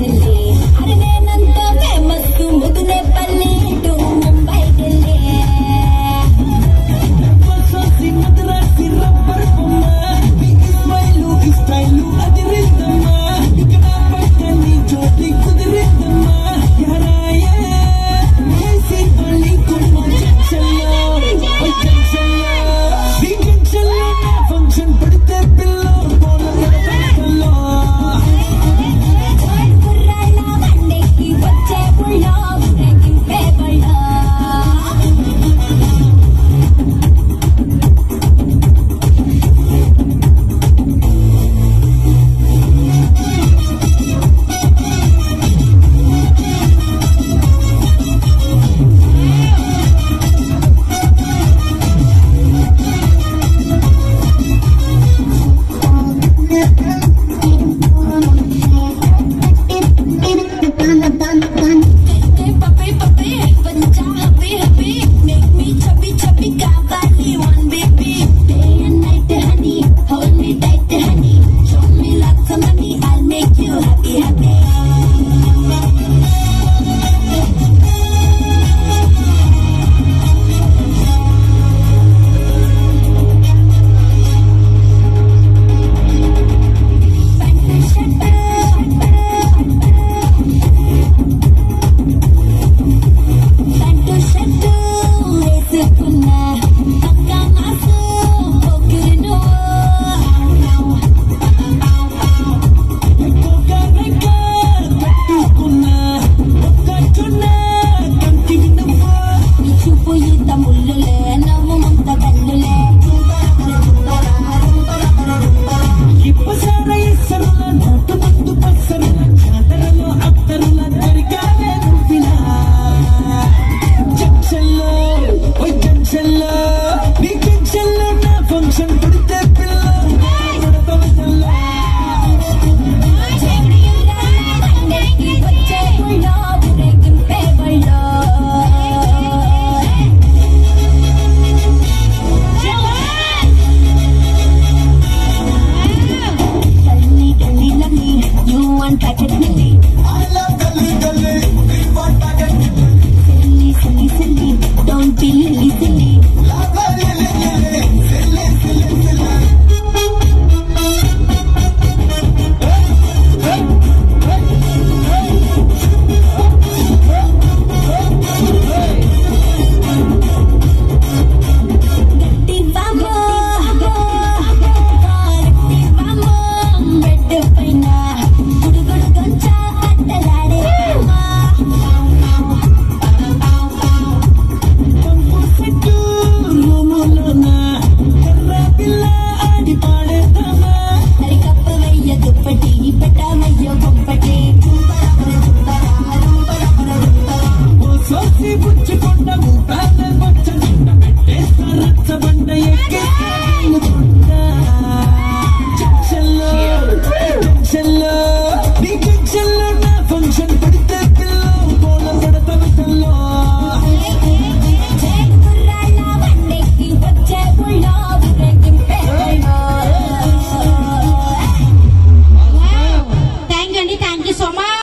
Cecilia.